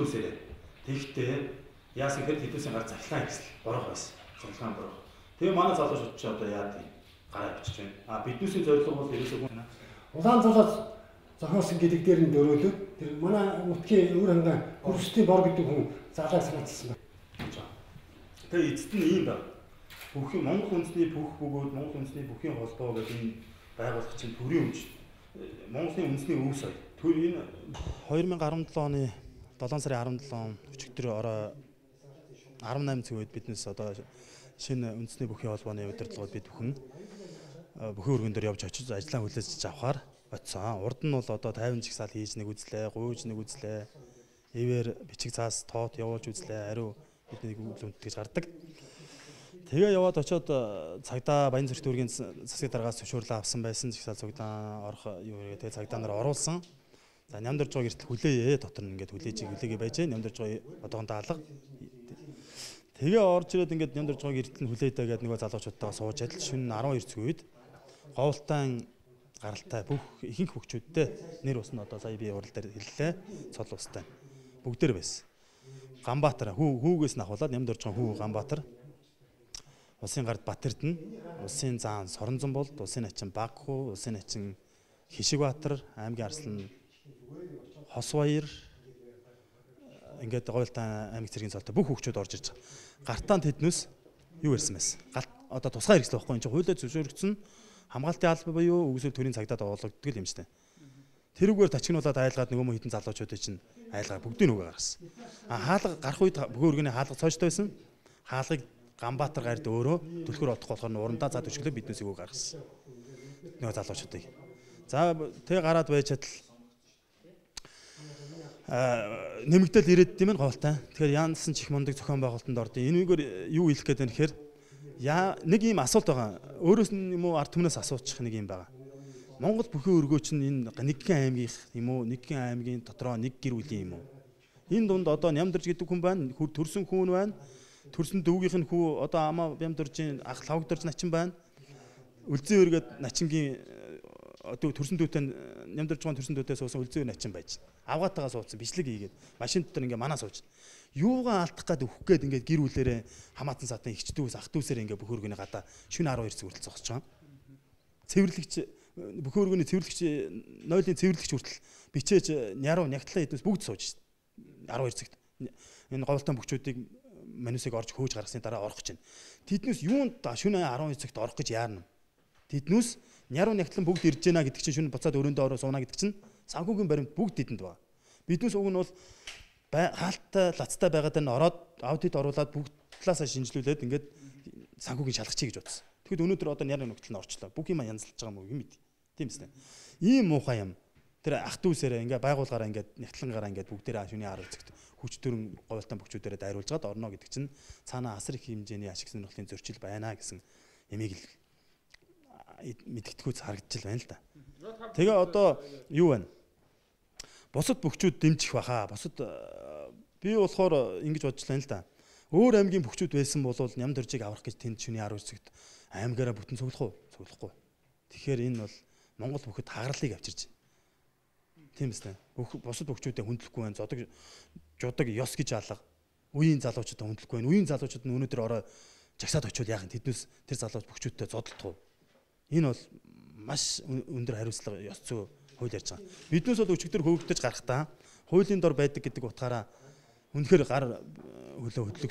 усээрээ. Тэгэхдээ яасан гэхээр тэдүүсийн гар захлаан ихсэл бороо байсан. Захлаан бороо. Тэгээ манай залуучууд ч одоо яа тийм гараа бичиж байна. А биднээсийн зорилго бол ерөөсөө улаан залаас зохиосон гэдэг дээр нь дөрөөлөө тэр манай нутгийн өвөр хангаан хөрсдийн бор гэдэг хүн залааг санаачсан байна. Тэгээ эцэст нь ийм байна. Бүх Монгол үндэсний бүх бөгөөд Монгол үндэсний бүхний холбоо гэдэг энэ байгууллага чинь төрийн өмч Монголын үндэсний өв соёл. Төр энэ 2017 оны 7 сарын 17 өчигдөр орой 18 цаг үед биднес одоо шинэ үндэсний бүхий холбооны удирдлагууд бид бүхэн бүхий өргөн дээр явж очиж ажлаа хүлээж авахар очсон. Урд нь бол одоо 50 жигсаал хийж нэг үзлээ, гуйж нэг үзлээ. Ивэр бичиг цаас тоот явуулж үзлээ. Ариу бидний үлэмт гэж гардаг. Тэгээ яваад очиод цагдаа Баян зэрэг дүүргийн засгийн дараагаас зөвшөөрлөө авсан байсан. Жигсаал цогдаан орох юу гэдэг тэгээ цагдаа нар оруулсан. За нямдарж байгаа гэртэл хүлээе дотор нь ингээд хүлээж хүлээгээ байж нямдарж байгаа одоогондоо алга. Тэгээ орж ирээд ингээд нямдарж байгаа гэртэл нь хүлээдэ гэдэг нөгөө залуучуудтайгаа сууж адил шөнө 12 цаг үед говьлтайн гаралтай бүх ихэнх хөвгчүүдтэй нэр усна одоо сая би урал дээр хэллээ. Цол устай. Бүгдээр байсан. Ганбаатар хүү хүүгээс нь ахуулаад нямдарж байгаа хүү Ганбаатар улсын гард Батэрдэн, улсын заан Соронзон болд, улсын начин Багхуу, улсын начин Хишигбаатар, аймгийн арслан Хосбаяр ингээд гойлтан аймаг цэргийн цолтой бүх хүүхчүүд орж ирж байгаа. Гартаан тэднээс юу ярьсан байсан? Галт одоо тусгай хэрэгсэл байхгүй энэ чинь хуулиар зөвшөөрөгдсөн хамгаалтын алба буюу үгсэл төрийн цагдаад оологддог юм штэ. Тэрүүгээр тачигнуулаад айлгаад нөгөө мөн хитэн залуучуудыг чинь айлгаа бүгдийг нүгэ гаргасан. А хаалга гарах үед бүх өргөний хаалга цоочтой байсан. Хаалгыг Ганбаатар гард өөрөө түлхүүр одох болохоор урандаа зад өчглөө биднээс өгөө гаргасан. Нөгөө залуучуудыг. За тэг гараад байж чадал а нэмэгдэл ирээд тийм ээ говьтай. Тэгэхээр Янсан чих мундаг зохион байгуулалтанд ордын. Энэгээр юу хэлэх гээд байна гэхээр яа нэг ийм асуулт байгаа. Өөрөөс нь юм уу ард түмнээс асуучих нэг юм байгаа. Монгол бүхэн өргөөч нь энэ нэгэн аймгийн юм уу нэгэн аймгийн дотроо нэг гэр бүлийн юм уу? Энэ дунд одоо Нямдарж гэдэг хүн байна, төрсөн хүн байна төрсөн дүүгийнх нь хүү одоо амаа бямдуржийн ах лавгдорж начин байна. Үлзэн өргөд начингийн төрсөн дүүтэй нямдурж байгаа төрсөн дүүтэй суусан үлзэн начин байж. Авгаатагаа суудсан бичлэг хийгээд машин дотор ингээ манаа сууж. Юугаа алдах гээд өөх гээд ингээ гэр бүлэрээ хамаатан садан ихч дүүс ах дүүсээр ингээ бөхөргөний гадаа шөнө 12 цаг хүртэл зогсож байгаа. Цэвэрлэгч бөхөргөний цэвэрлэгч нойлын цэвэрлэгч хүртэл бичээж няруу нягтлаа хэдвэс бүгд сууж шээ. 12 цагт энэ говьлтан бөхчүүдийг манусыг орж хөөж гаргасны дараа орох байна. Тэднээс юунд шөнө 12 цагт орох гэж яарна. Тэднээс няруу нягтлан бүгд ирж байна гэдэг чинь шөнө буцаад өрөөндөө ороо сууна гэдэг чинь санхүүгийн баримт бүгд тэдэнд байна. Биднээс уг нь бол хаалттай лацтай байгаад энэ ороод аудит оруулаад бүгд талаасаа шинжилүүлээд ингээд санхүүгийн шалгачий гэж бодсон. Тэгэхэд өнөөдөр одоо няруу нь орчлоо. Бүх юм янзлж байгаа юм уу юм мэд. Тийм үстэй. Ийм муухай юм. Тэр ах дүүсээрээ ингээ байгуулгаараа ингээ нягтлангаараа ингээ бүгдээрээ шүний 10 цагт хүч төрөн говьлтан бөхчүүдээрээ дайруулж гад орно гэдэг чинь цаанаа асар их хэмжээний ашиг сонирхлын зөрчил байна гэсэн эмийг л мэдгэдэггүйц харагдчихл байна л да. Тэгээ одоо юу байна? Бусад бөхчүүд дэмжих баха. Бусад би болохоор ингэж бодож байна л да. Өөр аймгийн бөхчүүд байсан бол ням дөржийг аврах гэж тэнд шүний 10 цагт аймгаараа бүтэн цуглах уу? Цуглахгүй. Тэгэхээр энэ бол Монгол бүхэд хагаралыг авчирч байна. Тийм үстэй. Бүх бусад бөхчүүдэд хүндлэхгүй байна. Зодог жудаг ёс гэж алга. Үеийн залуучууд хүндлэхгүй байна. Үеийн залуучууд нь өнөөдөр орой жагсаад очиод яах юм тэднээс тэр залууч бөхчүүдтэй зодтолтгоо. Энэ бол маш өндөр хариуцлага ёс зүй хууль ярьж байгаа. Биднээс бол өчигдөр хөвгдөж гарахтаа хуулийн дор байдаг гэдэг утгаараа үнэхээр гар хөлөө хөдлөх